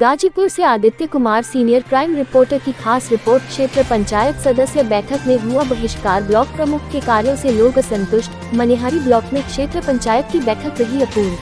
गाजीपुर से Aditya Kumar senior crime reporter की खास रिपोर्ट क्षेत्र पंचायत सदस्य बैठक में हुआ बहिष्कार ब्लॉक प्रमुख के कार्यों से लोग असंतुष्ट। मनिहारी ब्लॉक में क्षेत्र पंचायत की बैठक रही अपूर्ण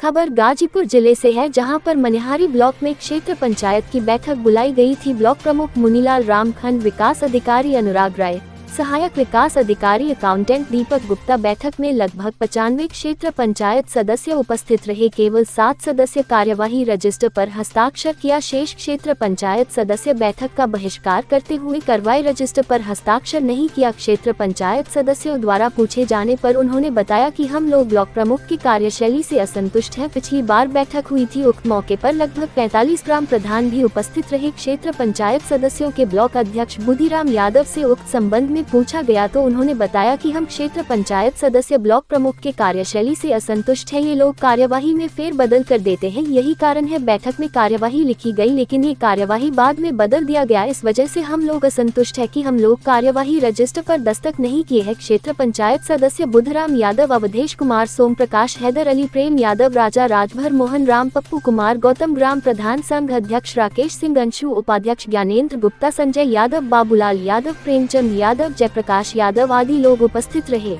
खबर गाजीपुर ज़िले से है, जहाँ पर मनिहारी ब्लॉक में क्षेत्र पंचायत की बैठक बुलाई गई थी ब्लॉक प्रमुख मुनीलाल रामखंड विकास अधिकारी अनुराग राय। सहायक विकास अधिकारी अकाउंटेंट दीपक गुप्ता बैठक में लगभग पचानवे क्षेत्र पंचायत सदस्य उपस्थित रहे। केवल सात सदस्य कार्यवाही रजिस्टर पर हस्ताक्षर किया। शेष क्षेत्र पंचायत सदस्य बैठक का बहिष्कार करते हुए कार्रवाई रजिस्टर पर हस्ताक्षर नहीं किया। क्षेत्र पंचायत सदस्यों द्वारा पूछे जाने पर उन्होंने बताया कि हम लोग ब्लॉक प्रमुख की कार्यशैली से असंतुष्ट हैं। पिछली बार बैठक हुई थी। उक्त मौके पर लगभग 45 ग्राम प्रधान भी उपस्थित रहे। क्षेत्र पंचायत सदस्यों के ब्लॉक अध्यक्ष बुधिराम यादव से उक्त संबंध में पूछा गया तो उन्होंने बताया कि हम क्षेत्र पंचायत सदस्य ब्लॉक प्रमुख के कार्यशैली से असंतुष्ट हैं। ये लोग कार्यवाही में फेर बदल कर देते हैं। यही कारण है बैठक में कार्यवाही लिखी गई, लेकिन ये कार्यवाही बाद में बदल दिया गया। इस वजह से हम लोग असंतुष्ट है कि हम लोग कार्यवाही रजिस्टर पर दस्तक नहीं किए हैं। क्षेत्र पंचायत सदस्य बुधराम यादव, अवधेश कुमार सोम प्रकाश हैदर, अली प्रेम यादव, राजा राजभर, मोहन राम, पप्पू कुमार, गौतम ग्राम प्रधान संघ अध्यक्ष राकेश सिंह, अंशु उपाध्यक्ष ज्ञानेन्द्र गुप्ता, संजय यादव, बाबूलाल यादव, प्रेमचंद यादव जयप्रकाश यादव आदि लोग उपस्थित रहे।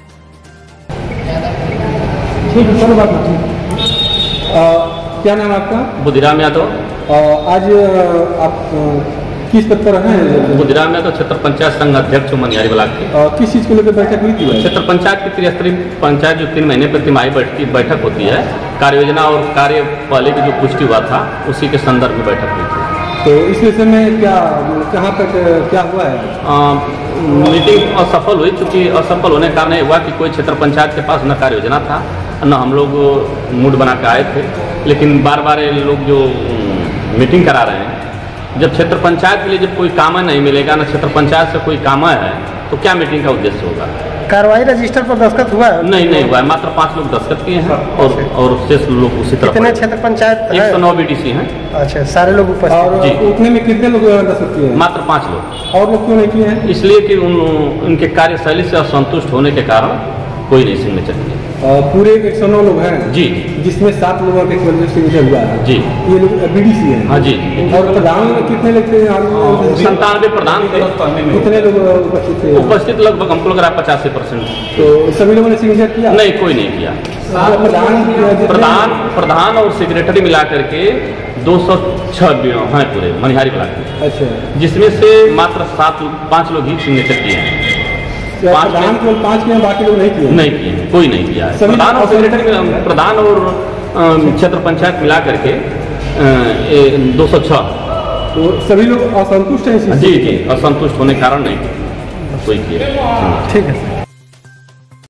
ठीक है चलो बात क्या नाम आपका? बुधिराम यादव। आज आप किस पद पर हैं? बुधिराम यादव क्षेत्र पंचायत संघ अध्यक्ष मनिहारी ब्लॉक के। किस चीज़ को लेकर बैठक हुई थी? क्षेत्र पंचायत की त्रिस्तरीय पंचायत जो तीन महीने पर तिमाही बैठती बैठक होती है कार्य योजना और कार्य पहले की जो पुष्टि हुआ था उसी के संदर्भ में बैठक हुई थी। तो इस विषय में क्या कहाँ तक क्या हुआ है? अ, मीटिंग असफल हुई क्योंकि असफल होने के कारण ये हुआ कि कोई क्षेत्र पंचायत के पास न कार्य योजना था न हम लोग मूड बना के आए थे। लेकिन बार बार लोग जो मीटिंग करा रहे हैं जब क्षेत्र पंचायत के लिए जब कोई काम नहीं मिलेगा न क्षेत्र पंचायत से कोई काम है तो क्या मीटिंग का उद्देश्य होगा? कार्रवाई रजिस्टर पर दस्तखत हुआ? है नहीं नहीं हुआ है। मात्र पाँच लोग दस्तखत किए हैं और और शेष लोग उसी तरह कितने क्षेत्र पंचायत एक सौ है नौ बीडीसी हैं। अच्छा सारे लोग उपस्थित उतने में कितने लोग दस्तखत किए हैं? मात्र पाँच लोग। और लोग क्यों नहीं किए हैं? इसलिए कि उन उनके कार्यशैली से असंतुष्ट होने के कारण कोई नहीं सिग्नेचर किया पूरे एक सौ नौ लोग हैं। जी। जिसमें सात लोगों के केवल सिग्नेचर हुआ है। जी। ये लोग बीडीसी हैं। हाँ जी। और प्रधान कितने लोग थे? यहाँ? संतानवे प्रधान थे। कितने लोग उपस्थित थे? उपस्थित लगभग हमको लग रहा है पचासी परसेंट। तो सभी लोगों ने सिग्नेचर किया? नहीं कोई नहीं किया। प्रधान प्रधान प्रधान और सेक्रेटरी मिला करके 206 हैं पूरे मनिहारी ब्लॉक में। अच्छा। जिसमें से मात्र सात पाँच लोग ही सिग्नेचर किए हैं। प्रधान में- केवल पाँच किए बाकी लोग नहीं किए? नहीं किए कोई नहीं किया। है प्रधान और सेक्रेटरी मिला- प्रधान और क्षेत्र पंचायत मिला करके दो सौ छः तो सभी लोग असंतुष्ट हैं जी जी असंतुष्ट होने के कारण नहीं। कोई किया। ठीक है